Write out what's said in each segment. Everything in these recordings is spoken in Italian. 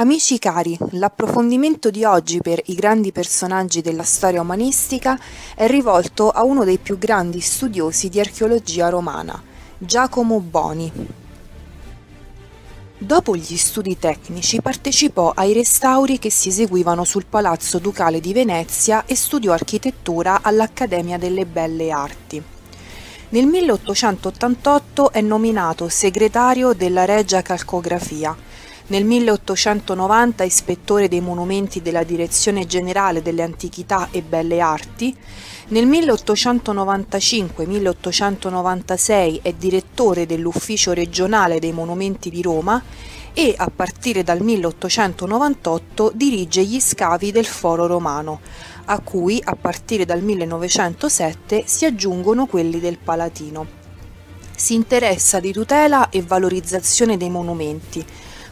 Amici cari, l'approfondimento di oggi per i grandi personaggi della storia umanistica è rivolto a uno dei più grandi studiosi di archeologia romana, Giacomo Boni. Dopo gli studi tecnici partecipò ai restauri che si eseguivano sul Palazzo Ducale di Venezia e studiò architettura all'Accademia delle Belle Arti. Nel 1888 è nominato segretario della Regia Calcografia nel 1890 ispettore dei monumenti della Direzione Generale delle Antichità e Belle Arti, nel 1895-1896 è direttore dell'Ufficio regionale dei monumenti di Roma e a partire dal 1898 dirige gli scavi del Foro Romano, a cui a partire dal 1907 si aggiungono quelli del Palatino. Si interessa di tutela e valorizzazione dei monumenti,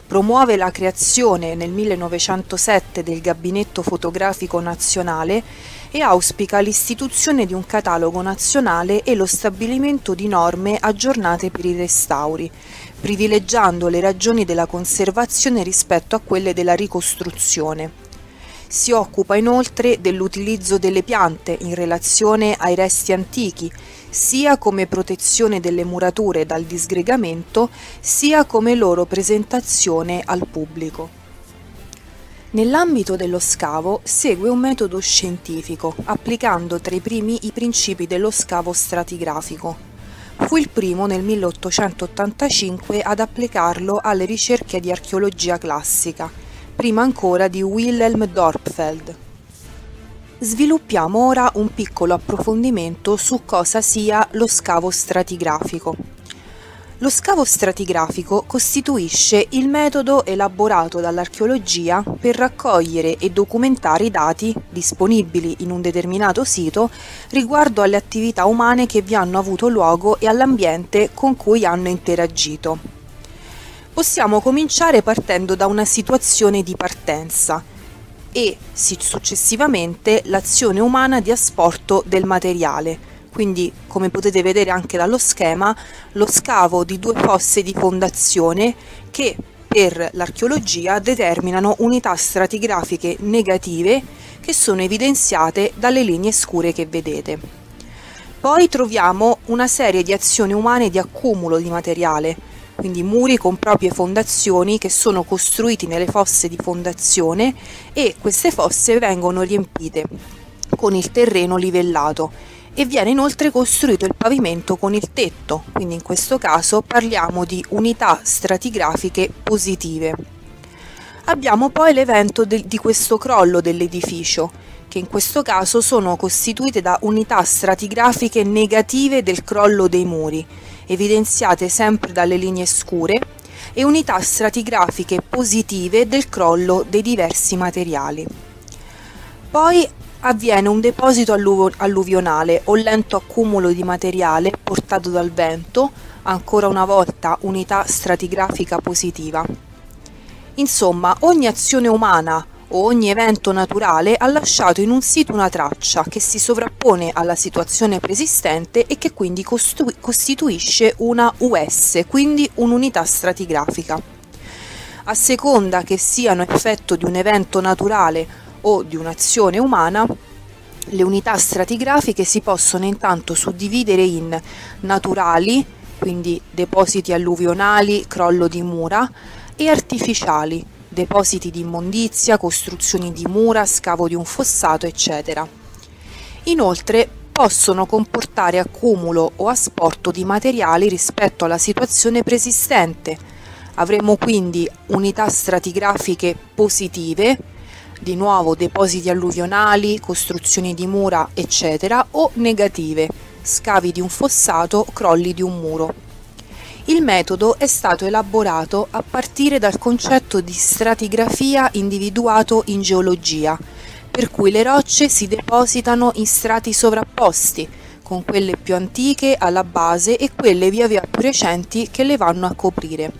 promuove la creazione nel 1907 del Gabinetto Fotografico Nazionale e auspica l'istituzione di un catalogo nazionale e lo stabilimento di norme aggiornate per i restauri, privilegiando le ragioni della conservazione rispetto a quelle della ricostruzione. Si occupa inoltre dell'utilizzo delle piante in relazione ai resti antichi sia come protezione delle murature dal disgregamento, sia come loro presentazione al pubblico. Nell'ambito dello scavo segue un metodo scientifico, applicando tra i primi i principi dello scavo stratigrafico. Fu il primo nel 1885 ad applicarlo alle ricerche di archeologia classica, prima ancora di Wilhelm Dorpfeld. Sviluppiamo ora un piccolo approfondimento su cosa sia lo scavo stratigrafico. Lo scavo stratigrafico costituisce il metodo elaborato dall'archeologia per raccogliere e documentare i dati disponibili in un determinato sito riguardo alle attività umane che vi hanno avuto luogo e all'ambiente con cui hanno interagito. Possiamo cominciare partendo da una situazione di partenza, e successivamente l'azione umana di asporto del materiale. Quindi, come potete vedere anche dallo schema, lo scavo di due fosse di fondazione che per l'archeologia determinano unità stratigrafiche negative che sono evidenziate dalle linee scure che vedete. Poi troviamo una serie di azioni umane di accumulo di materiale, quindi muri con proprie fondazioni che sono costruiti nelle fosse di fondazione e queste fosse vengono riempite con il terreno livellato. E viene inoltre costruito il pavimento con il tetto, quindi in questo caso parliamo di unità stratigrafiche positive. Abbiamo poi l'evento di questo crollo dell'edificio, che in questo caso sono costituite da unità stratigrafiche negative del crollo dei muri, evidenziate sempre dalle linee scure, e unità stratigrafiche positive del crollo dei diversi materiali. Poi avviene un deposito alluv alluvionale o lento accumulo di materiale portato dal vento, ancora una volta unità stratigrafica positiva. Insomma, ogni azione umana o ogni evento naturale ha lasciato in un sito una traccia che si sovrappone alla situazione preesistente e che quindi costituisce una US, quindi un'unità stratigrafica. A seconda che siano effetto di un evento naturale o di un'azione umana, le unità stratigrafiche si possono intanto suddividere in naturali, quindi depositi alluvionali, crollo di mura, e artificiali, depositi di immondizia, costruzioni di mura, scavo di un fossato, eccetera. Inoltre possono comportare accumulo o asporto di materiali rispetto alla situazione preesistente. Avremo quindi unità stratigrafiche positive, di nuovo depositi alluvionali, costruzioni di mura, eccetera, o negative, scavi di un fossato, crolli di un muro. Il metodo è stato elaborato a partire dal concetto di stratigrafia individuato in geologia, per cui le rocce si depositano in strati sovrapposti, con quelle più antiche alla base e quelle via via più recenti che le vanno a coprire.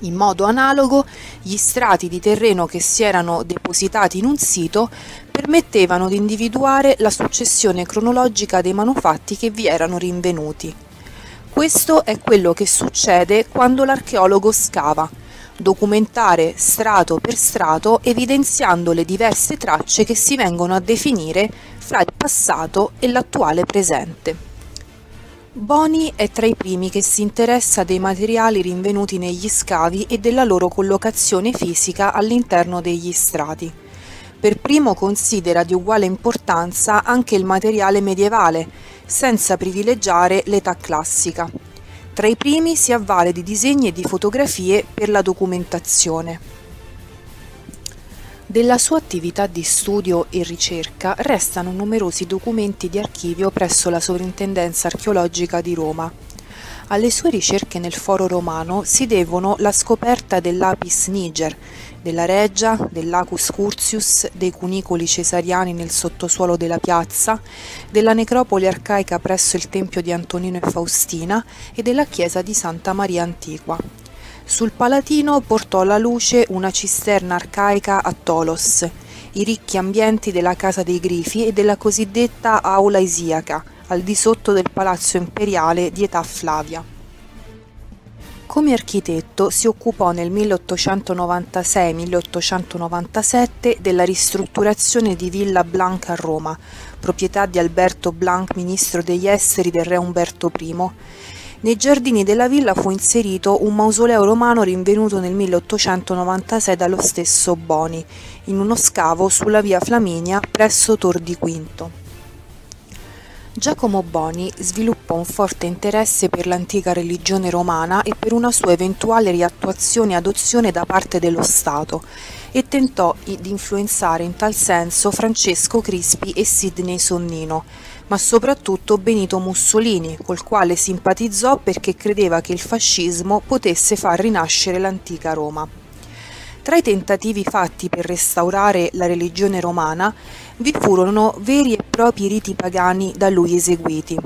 In modo analogo, gli strati di terreno che si erano depositati in un sito permettevano di individuare la successione cronologica dei manufatti che vi erano rinvenuti. Questo è quello che succede quando l'archeologo scava. documentare strato per strato evidenziando le diverse tracce che si vengono a definire fra il passato e l'attuale presente. Boni è tra i primi che si interessa dei materiali rinvenuti negli scavi e della loro collocazione fisica all'interno degli strati. Per primo considera di uguale importanza anche il materiale medievale, senza privilegiare l'età classica. Tra i primi si avvale di disegni e di fotografie per la documentazione. Della sua attività di studio e ricerca restano numerosi documenti di archivio presso la Sovrintendenza archeologica di Roma. Alle sue ricerche nel foro romano si devono la scoperta dell'Apis niger, della reggia, dell'Acus Curtius, dei cunicoli cesariani nel sottosuolo della piazza, della necropoli arcaica presso il tempio di Antonino e Faustina e della chiesa di Santa Maria Antiqua. Sul Palatino portò alla luce una cisterna arcaica a Tolos, i ricchi ambienti della Casa dei Grifi e della cosiddetta Aula Isiaca, al di sotto del Palazzo Imperiale di età Flavia. Come architetto si occupò nel 1896-1897 della ristrutturazione di Villa Blanca a Roma, proprietà di Alberto Blanc, ministro degli esteri del re Umberto I, nei giardini della villa fu inserito un mausoleo romano rinvenuto nel 1896 dallo stesso Boni, in uno scavo sulla via Flaminia presso Tor di Quinto. Giacomo Boni sviluppò un forte interesse per l'antica religione romana e per una sua eventuale riattuazione e adozione da parte dello Stato e tentò di influenzare in tal senso Francesco Crispi e Sidney Sonnino, ma soprattutto Benito Mussolini, col quale simpatizzò perché credeva che il fascismo potesse far rinascere l'antica Roma. Tra i tentativi fatti per restaurare la religione romana vi furono veri e propri riti pagani da lui eseguiti.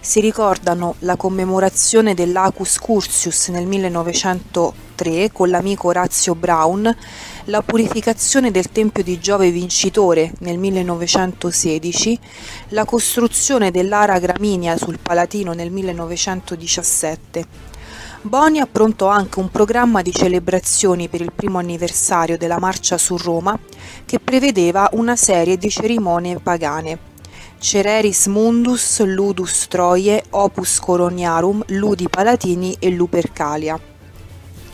Si ricordano la commemorazione dell'Acus Curtius nel 1903 con l'amico Orazio Brown, la purificazione del Tempio di Giove Vincitore nel 1916, la costruzione dell'Ara Graminia sul Palatino nel 1917. Boni approntò anche un programma di celebrazioni per il primo anniversario della Marcia su Roma che prevedeva una serie di cerimonie pagane. Cereris Mundus, Ludus Troie, Opus Coroniarum, Ludi Palatini e Lupercalia.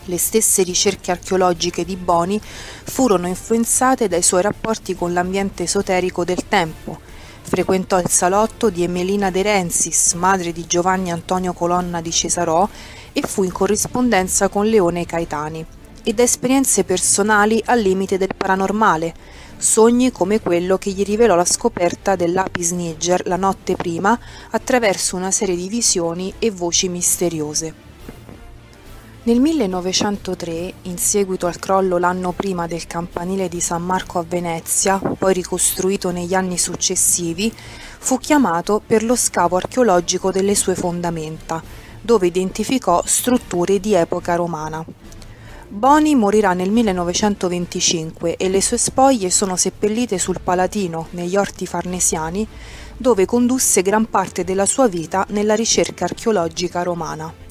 Le stesse ricerche archeologiche di Boni furono influenzate dai suoi rapporti con l'ambiente esoterico del tempo. Frequentò il salotto di Emelina de Rensis, madre di Giovanni Antonio Colonna di Cesarò, e fu in corrispondenza con Leone Caetani, e da esperienze personali al limite del paranormale, sogni come quello che gli rivelò la scoperta dell'Apis Niger la notte prima attraverso una serie di visioni e voci misteriose. Nel 1903, in seguito al crollo l'anno prima del campanile di San Marco a Venezia, poi ricostruito negli anni successivi, fu chiamato per lo scavo archeologico delle sue fondamenta, dove identificò strutture di epoca romana. Boni morirà nel 1925 e le sue spoglie sono seppellite sul Palatino, negli orti farnesiani, dove condusse gran parte della sua vita nella ricerca archeologica romana.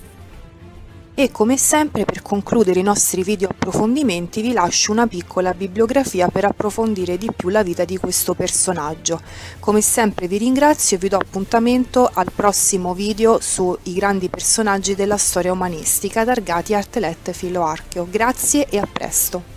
E come sempre per concludere i nostri video approfondimenti vi lascio una piccola bibliografia per approfondire di più la vita di questo personaggio. Come sempre vi ringrazio e vi do appuntamento al prossimo video sui grandi personaggi della storia umanistica targati Artelet Filoarcheo. Grazie e a presto!